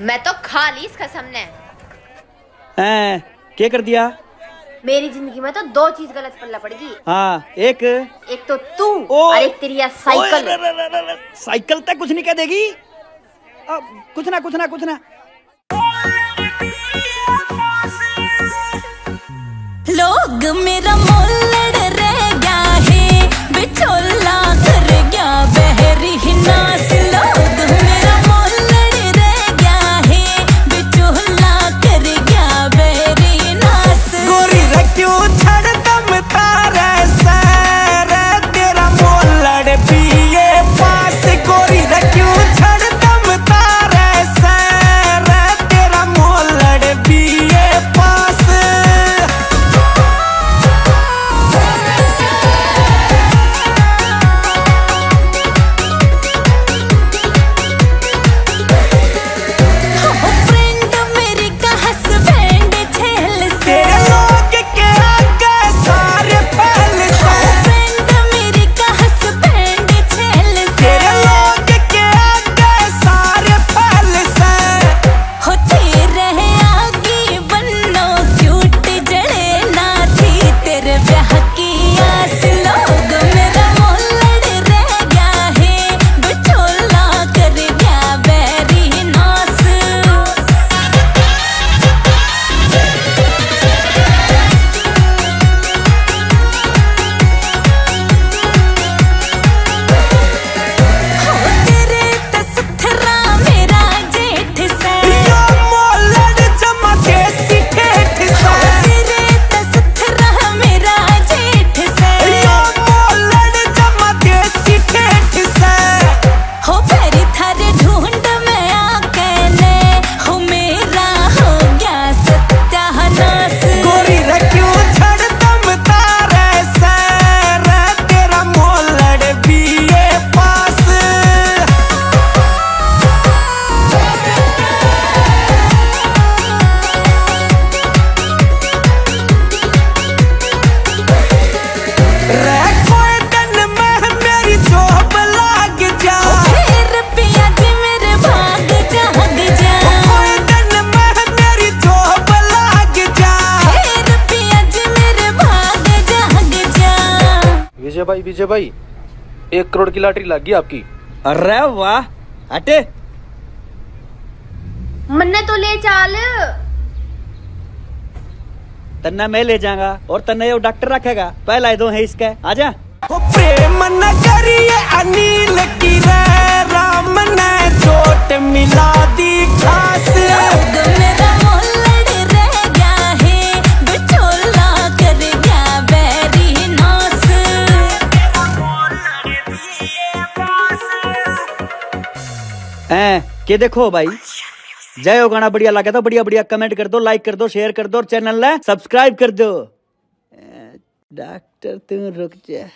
मैं तो खा ली इस कसम ने। हैं क्या कर दिया? मेरी ज़िंदगी में तो दो चीज़ गलत पल्ला पड़ेगी हाँ एक? एक तो तू ओ, और एक तेरी साइकिल। ओए, रे, रे, रे, रे, साइकिल तक कुछ नहीं कह देगी? अब कुछ ना कुछ ना कुछ ना। लोग मेरा विजय भाई विजय भाई एक करोड़ की लॉटरी लग गई आपकी। अरे वाह हटे। मन्ने तो ले चाल। तन्ना मैं ले जाऊँगा और तन्ना ये डॉक्टर रखेगा। पहला दो है इसका। आजा। जा प्रेम न करिए हैं, के देखो भाई। जय हो गाना बढ़िया लगा तो बढ़िया बढ़िया कमेंट कर दो लाइक कर दो शेयर कर दो और चैनल सब्सक्राइब कर दो। डॉक्टर तुम रुक जा।